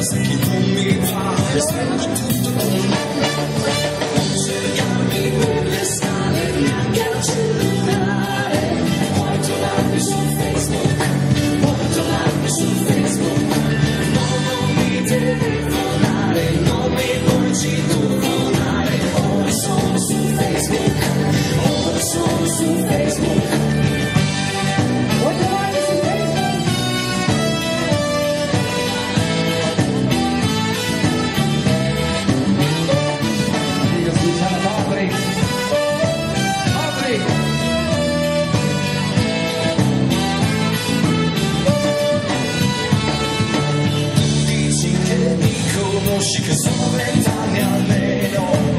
Just give me five. Și că sunt mentale al meu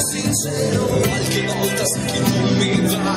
sincero al que que no me va.